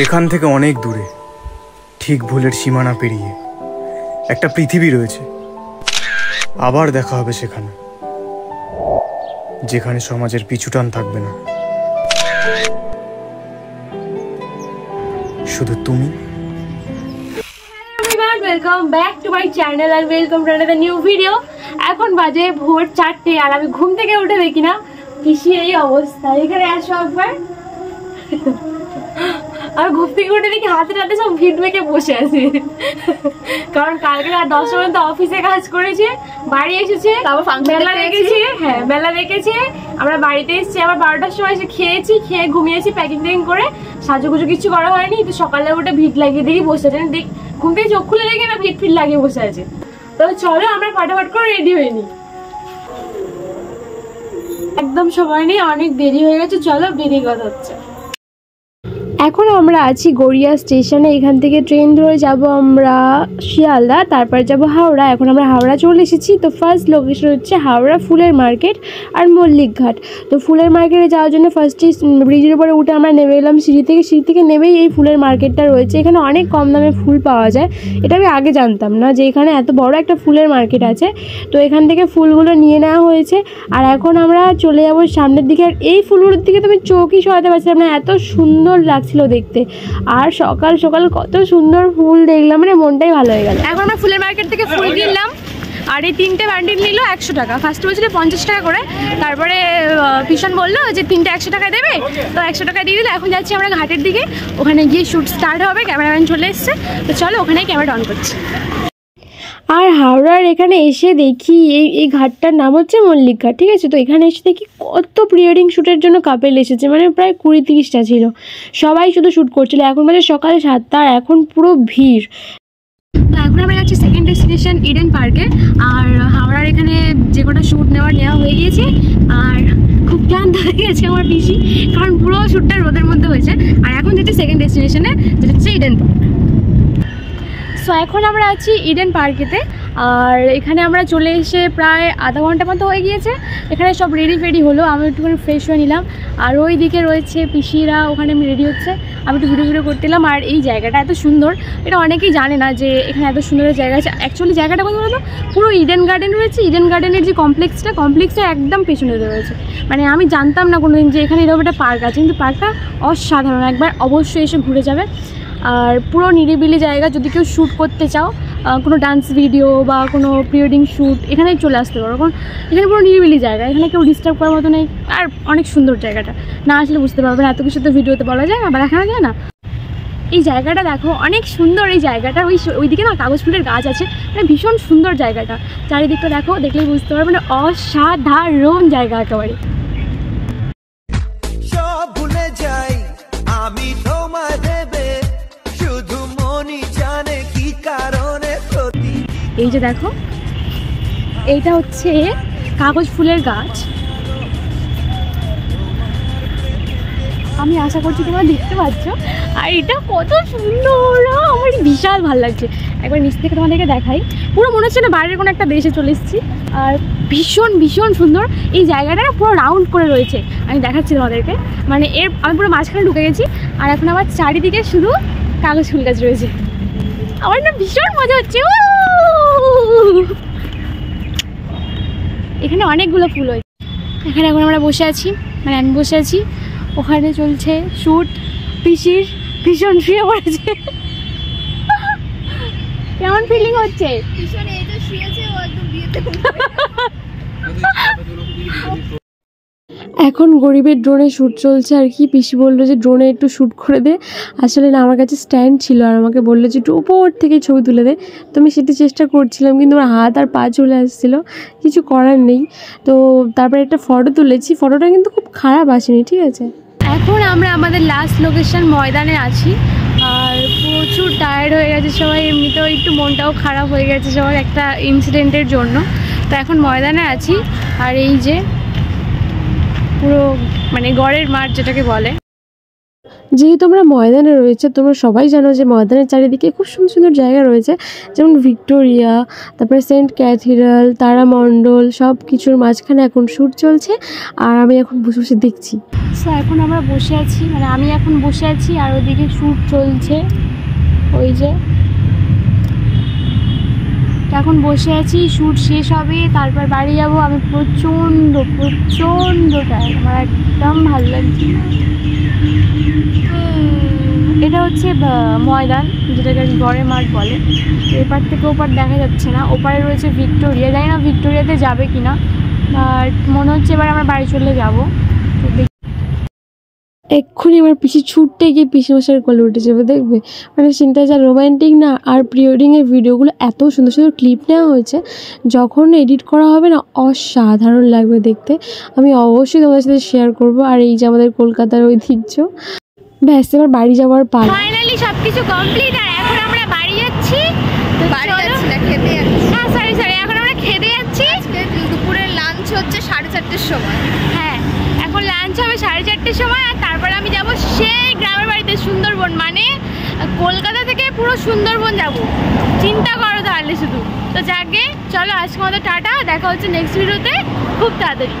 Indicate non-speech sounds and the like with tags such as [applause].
এখান থেকে অনেক দূরে, ঠিক ভুলের সীমানা পেরিয়ে একটা পৃথিবী রয়েছে। আবার দেখা হবে সেখানে, যেখানে সমাজের পিছুটান থাকবে না। শুধু তুমি। Welcome back to my channel R welcome to another new video এখন বাজে ভোর চারটে আর আমি ঘুম থেকে উঠে দেখি না পিসির এই অবস্থা। এখানে আসো একবার। আর ঘুম থেকে উঠে দেখি হাতে হাতে সব ভিড় মেখে বসে আছে। কারণ কালকে রাত দশটা পর্যন্ত অফিসে কাজ করেছে বাড়ি এসেছে তারপর মেলা দেখেছে হ্যাঁ মেলা দেখেছে আমরা বাড়িতে এসেছি আবার বারোটার সময় এসে খেয়েছি খেয়ে ঘুমিয়েছি প্যাকিং ট্যাকিং করে সাজুগুজু কিছু করা হয়নি তো সকালে উঠে ভিড় লাগিয়ে দেখি বসে আছে। দেখ ঘুম থেকে চোখ খুলে দেখি না ভিড় ফিট লাগিয়ে বসে আছে। তো চলো আমরা ফাটাফাট করে রেডি হয়ে নিই। একদম সময় নেই অনেক দেরি হয়ে গেছে চলো বেরিয়ে কথা হচ্ছে। এখন আমরা আছি গড়িয়া স্টেশনে। এখান থেকে ট্রেন ধরে যাব আমরা শিয়ালদা, তারপর যাব হাওড়া। এখন আমরা হাওড়া চলে এসেছি। তো ফার্স্ট লোকেশন হচ্ছে হাওড়া ফুলের মার্কেট আর মল্লিকঘাট। তো ফুলের মার্কেটে যাওয়ার জন্য ফার্স্টে ব্রিজের উপরে উঠে আমরা নেমে এলাম সিঁড়ি থেকে। সিঁড়ি থেকে নেমেই এই ফুলের মার্কেটটা রয়েছে। এখানে অনেক কম দামে ফুল পাওয়া যায়। এটা আমি আগে জানতাম না যে এখানে এত বড় একটা ফুলের মার্কেট আছে। তো এখান থেকে ফুলগুলো নিয়ে নেওয়া হয়েছে। আর এখন আমরা চলে যাব সামনের দিকে। আর এই ফুলগুলোর দিকে তুমি চোখই সরাতে পারছিলাম না। এত সুন্দর লাগছিল দেখতে। আর সকাল সকাল কত সুন্দর ফুল দেখলাম মানে মনটাই ভালো হয়ে গেল। এখন আমরা ফুলের মার্কেট থেকে ফুল কিনলাম। আর এই তিনটে বান্ডিল নিল একশো টাকা। ফার্স্ট বলছিল পঞ্চাশ টাকা করে। তারপরে ভীষণ বলল যে তিনটে একশো টাকা দেবে। তো একশো টাকা দিয়ে দিল। এখন যাচ্ছি আমরা ঘাটের দিকে। ওখানে গিয়ে শ্যুট স্টার্ট হবে। ক্যামেরাম্যান চলে এসছে। তো চলো ওখানে ক্যামেরা অন করছি। আর হাওড়ার এখানে এসে দেখি এই এই ঘাটটার নাম হচ্ছে মল্লিক ঘাট ঠিক আছে? তো এখানে এসে দেখি কত প্রি ওয়েডিং শ্যুটের জন্য কাপেল এসেছে মানে প্রায় কুড়ি তিরিশটা ছিল। সবাই শুধু শ্যুট করছিল, এখন বাজে সকাল সাতটা, আর এখন পুরো ভিড়। তো এখন আমরা যাচ্ছি সেকেন্ড ডেস্টিনেশন ইডেন পার্কে আর হাওড়ার এখানে যে কটা শ্যুট নেওয়ার নেওয়া হয়ে গিয়েছে, আর খুব ক্লান্ত হয়ে গেছে আমার পিসি, কারণ পুরো শ্যুটটা রোদের মধ্যে হয়েছে। আর এখন যাচ্ছি সেকেন্ড ডেস্টিনেশনে যেটা হচ্ছে ইডেন পার্ক সো এখন আমরা আছি ইডেন পার্কেতে আর এখানে আমরা চলে এসে প্রায় আধা ঘণ্টা মতো হয়ে গিয়েছে। এখানে সব রেডি ফেডি হলো, আমি একটুখানি ফ্রেশ হয়ে নিলাম। আর ওই দিকে রয়েছে পিসিরা, ওখানে আমি রেডি হচ্ছে। আমি একটু ভিডিও ভিডিও করতেলাম আর এই জায়গাটা এত সুন্দর, এটা অনেকেই জানে না যে এখানে এত সুন্দর জায়গা আছে। অ্যাকচুয়ালি জায়গাটা কথা বলতো? পুরো ইডেন গার্ডেন রয়েছে। ইডেন গার্ডেনের যে কমপ্লেক্সটা কমপ্লেক্সটা একদম পেছনে রয়েছে। মানে আমি জানতাম না কোনোদিন যে এখানে এরকম একটা পার্ক আছে। কিন্তু পার্কটা অসাধারণ। একবার অবশ্যই এসে ঘুরে যাবে। আর পুরো নিরিবিলি জায়গা যদি কেউ শ্যুট করতে চাও কোনো ডান্স ভিডিও বা কোনো প্রি ওয়েডিং শ্যুট এখানেই চলে আসতে পারো। কারণ এখানে পুরো নিরিবিলি জায়গা, এখানে কেউ ডিস্টার্ব করার মতো নেই। আর অনেক সুন্দর জায়গাটা। না আসলে বুঝতে পারবে না, এত কিছু তো ভিডিওতে বলা যায় না বা দেখানো যায় না। এই জায়গাটা দেখো, অনেক সুন্দর এই জায়গাটা। ওই ওইদিকে না কাগজ ফুলের গাছ আছে মানে ভীষণ সুন্দর জায়গাটা। চারিদিকটা দেখো, দেখলেই বুঝতে পারবে মানে অসাধারণ জায়গা একেবারে। এই যে দেখো, এইটা হচ্ছে কাগজ ফুলের গাছ। আমি আশা করছি তোমরা দেখতে পাচ্ছ। আর এটা কত সুন্দর আমার বিশাল ভালো লাগছে। একবার নিচ থেকে তোমাদেরকে দেখাই। পুরো মনে হচ্ছে না বাইরের কোনো একটা দেশে চলে এসেছি। আর ভীষণ ভীষণ সুন্দর। এই জায়গাটা পুরো রাউন্ড করে রয়েছে। আমি দেখাচ্ছি তোমাদেরকে। মানে এর, আমি পুরো মাঝখানে ঢুকে গেছি। আর এখন আমার চারিদিকে শুধু কাগজ ফুল গাছ রয়েছে। আমার না ভীষণ মজা হচ্ছে। উহ! এখানে অনেকগুলো ফুল হয় এখানে এখন আমরা বসে আছি মানে আমি বসে আছি। ওখানে চলছে শ্যুট পিসির ভীষণ শুয়ে পড়েছে। কেমন ফিলিং হচ্ছে? ভীষণ এই তো শুয়েছে ও একদম বিয়েতে [laughs] এখন গরিবের ড্রোনে শ্যুট চলছে, আর কি পিসি বলল যে ড্রোনে একটু শ্যুট করে দে। আসলে না, আমার কাছে স্ট্যান্ড ছিল আর আমাকে বলল যে একটু উপর থেকে ছবি তুলে দে। তো আমি সেটি চেষ্টা করছিলাম, কিন্তু আমার হাত আর পা চলে আসছিল, কিছু করার নেই। তো তারপরে একটা ফটো তুলেছি ফটোটা কিন্তু খুব খারাপ আসেনি, ঠিক আছে? এখন আমরা আমাদের লাস্ট লোকেশন ময়দানে আছি, আর প্রচুর টায়ার্ড হয়ে গেছে সবাই, এমনিতেও একটু মনটাও খারাপ হয়ে গেছে সবার একটা ইনসিডেন্টের জন্য। তো এখন ময়দানে আছি, আর এই যে পুরো মানে গড়ের মাঠ যেটাকে বলে। যেহেতু আমরা ময়দানে রয়েছে তোমরা সবাই জানো যে ময়দানের চারিদিকে খুব সুন্দর সুন্দর জায়গা রয়েছে যেমন ভিক্টোরিয়া তারপরে সেন্ট ক্যাথিড্রাল তারামণ্ডল সব কিছুর মাঝখানে এখন শ্যুট চলছে আর আমি এখন বসে বসে দেখছি। সো এখন আমরা বসে আছি মানে আমি এখন বসে আছি আর ওদিকে শ্যুট চলছে ওই যে। এখন বসে আছি শ্যুট শেষ হবে, তারপর বাড়ি যাব। আমি প্রচণ্ড প্রচণ্ড টায়ার্ড আমার একদম ভালো লাগছে এটা হচ্ছে ময়দান, যেটাকে গড়ে মাঠ বলে। এপার থেকে ওপার দেখা যাচ্ছে না। ওপারে রয়েছে ভিক্টোরিয়া। জানি না ভিক্টোরিয়াতে যাবে কি না আর মনে হচ্ছে এবার আমরা বাড়ি চলে যাব। এক্ষুনি আমার পিসি ছুটতে গিয়ে পিসি মশার কোলে উঠে যাবে, দেখবে? মানে সিনটা যা রোম্যান্টিক না, আর প্রি ওয়েডিংয়ের ভিডিওগুলো এত সুন্দর সুন্দর ক্লিপ নেওয়া হয়েছে, যখন এডিট করা হবে না, অসাধারণ লাগবে দেখতে। আমি অবশ্যই তোমাদের সাথে শেয়ার করব, আর এই যে আমাদের কলকাতার ঐতিহ্য। ব্যাস, এবার বাড়ি যাওয়ার পাল ফাইনালি সবকিছু কমপ্লিট আর এখন আমরা বাড়ি যাচ্ছি তো বাড়ি চলো- যাচ্ছি না খেতে যাচ্ছি হ্যাঁ সরি সরি এখন আমরা খেতে যাচ্ছি আজকে দুপুরের লাঞ্চ হচ্ছে সাড়ে চারটের সময় হ্যাঁ এখন লাঞ্চ হবে সাড়ে চারটের সময় আর তারপরে আমি যাব সেই গ্রামের বাড়িতে সুন্দরবন মানে আহ, কলকাতা থেকে পুরো সুন্দরবন যাব। চিন্তা করো তাহলে শুধু। তো যাকে চলো আজকে আমাদের টাটা, দেখা হচ্ছে নেক্সট ভিডিওতে খুব তাড়াতাড়ি।